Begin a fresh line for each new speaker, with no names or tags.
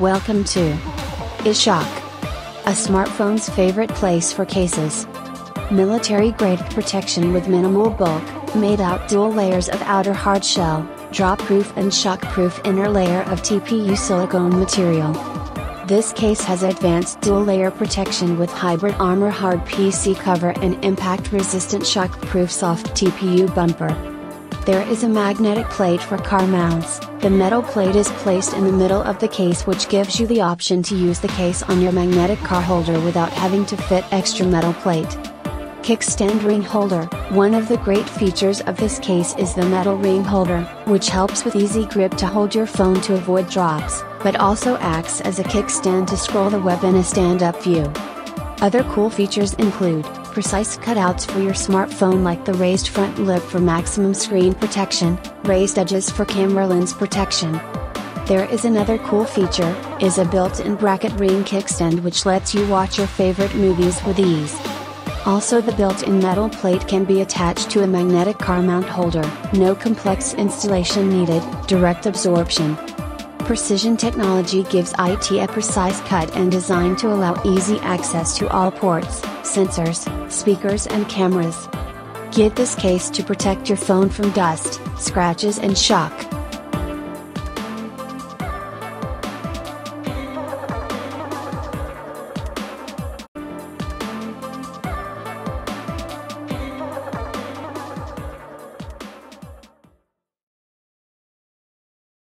Welcome to iShock, a smartphone's favorite place for cases. Military grade protection with minimal bulk, made out dual layers of outer hard shell, drop proof and shock proof inner layer of TPU silicone material. This case has advanced dual layer protection with hybrid armor hard PC cover and impact resistant shock proof soft TPU bumper. There is a magnetic plate for car mounts. The metal plate is placed in the middle of the case which gives you the option to use the case on your magnetic car holder without having to fit extra metal plate. Kickstand ring holder One of the great features of this case is the metal ring holder, which helps with easy grip to hold your phone to avoid drops, but also acts as a kickstand to scroll the web in a stand-up view. Other cool features include precise cutouts for your smartphone like the raised front lip for maximum screen protection, raised edges for camera lens protection. There is another cool feature, is a built-in bracket ring kickstand which lets you watch your favorite movies with ease. Also the built-in metal plate can be attached to a magnetic car mount holder, no complex installation needed, direct absorption. Precision technology gives IT a precise cut and design to allow easy access to all ports, sensors, speakers and cameras. Get this case to protect your phone from dust, scratches and shock.